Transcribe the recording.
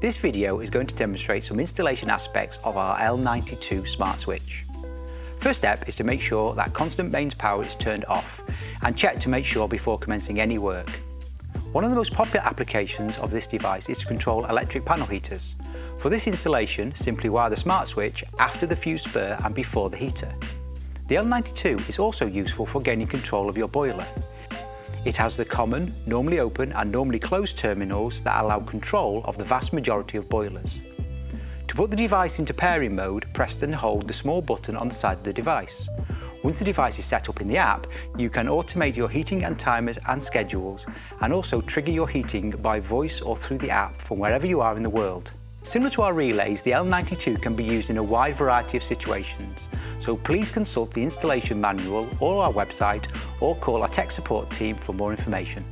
This video is going to demonstrate some installation aspects of our L92 smart switch. First step is to make sure that constant mains power is turned off and check to make sure before commencing any work. One of the most popular applications of this device is to control electric panel heaters. For this installation, simply wire the smart switch after the fuse spur and before the heater. The L92 is also useful for gaining control of your boiler. It has the common, normally open and normally closed terminals that allow control of the vast majority of boilers. To put the device into pairing mode, press and hold the small button on the side of the device. Once the device is set up in the app, you can automate your heating and timers and schedules, and also trigger your heating by voice or through the app from wherever you are in the world. Similar to our relays, the L92 can be used in a wide variety of situations, so please consult the installation manual or our website or call our tech support team for more information.